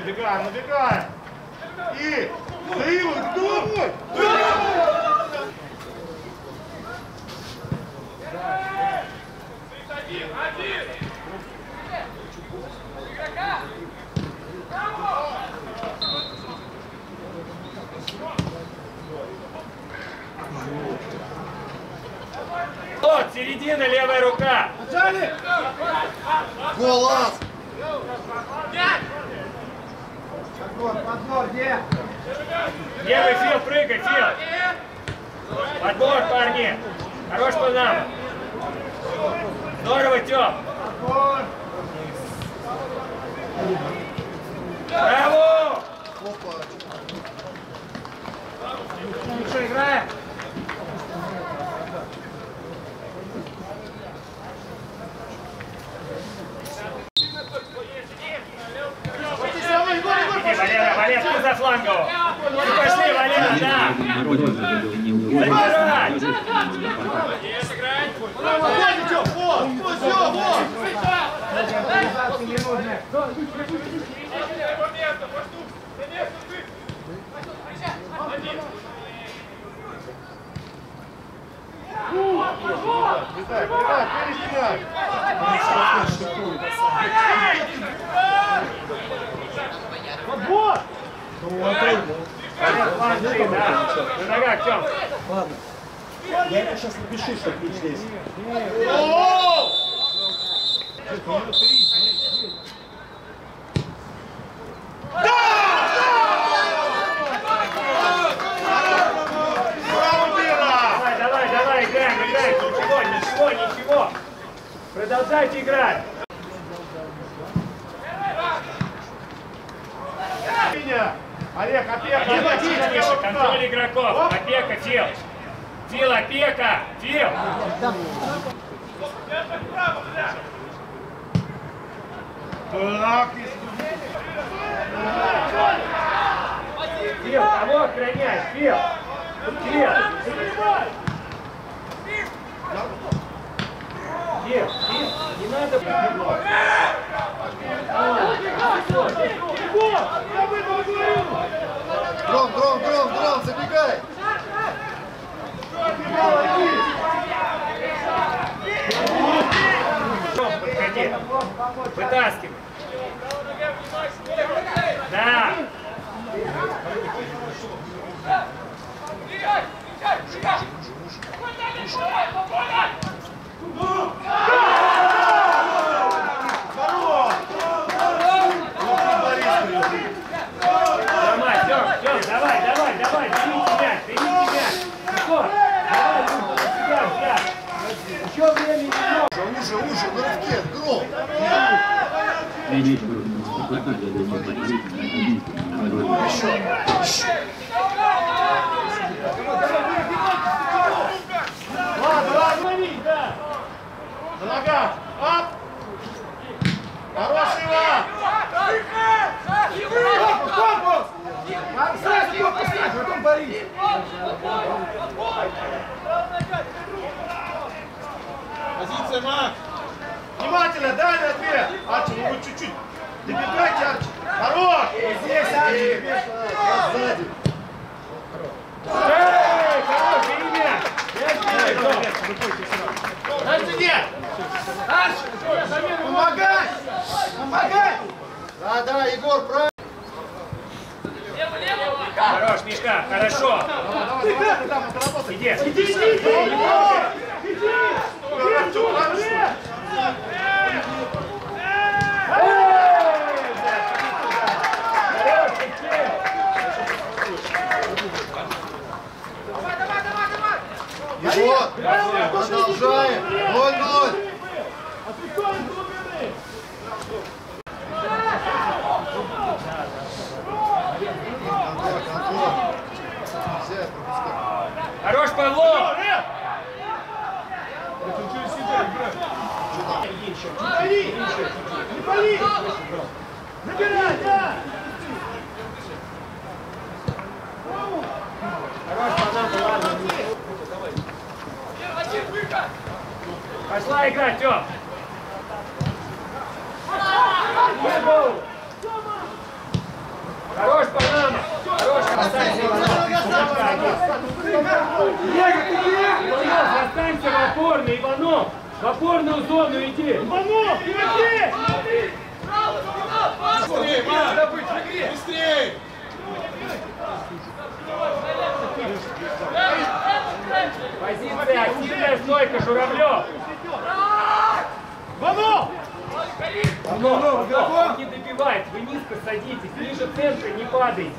Набегаем, набегаем. И стоим, думай. Вот, середина, левая рука. Голос! Подбор, подбор, где? Левый Фил, прыгай, Фил. Подбор, парни. Хорош по нам. Здорово, Тём. Подбор. Браво! Опа! Ну что, играем? Иди, Валера, Валера, ты за флангом. Ну, Пошли, Валера, да. Забирай. Подходи, Тём, вот, вот, всё, вот. Организации не нужны. Летай, летай, перестигай. Подбор! Валера, фланг ты, да. На ногах, Тём. Ладно. Я это сейчас напишу, что ты здесь. О! Браво, Мира! Давай, давай, давай, играем, играем. Ничего, ничего, ничего. Продолжайте играть. Меня! Олег, опека! Тише, тише. Контроль игроков. Опека, Фил. Фил, опека. Фил. Так, Фил, кого охраняешь? Фил. Фил. Фил, Фил, не надо. Вытаскивай. Да. Нормально, Тём, Тём, давай, давай, давай, берите мяч, берите мяч. Егор, давай, себя, себя. Еще времени немного. Уже, уже, на рывке, ногах. Ап. Хороший Иван. Корпус, корпус. Сразу корпус ставь, потом Борис. Позиция, Макс. Дай на ответ. Арчи, ну вы чуть-чуть. Добегайте, Арчи. Хорош. Здесь, Арчи. Сзади! Эй, хорош, бери. Мяч бери, Тём. Арчи, нет. Арчи, помогай. Помогай. Да, да, Егор, правильно! Хорош, Мишка, хорошо. Давай, давай, давай, там, отработай. Иди. Иди, иди, иди. Артем, Артем. Вот! Продолжаем! 0-0! Контроль, Нельзя пропускать. Хорош, Павлов. Не пали! Не пали! Набирай, да! Давай играть, Тём! Хорош, Панама! Хорош, Останься в опорной, Иванов! В опорную зону иди! Иванов, иди! Быстрее, Мар! Быстрее! Позиция активная стойка, Журавлев! Иванов, он не добивает, вы низко садитесь, ниже центра не падайте.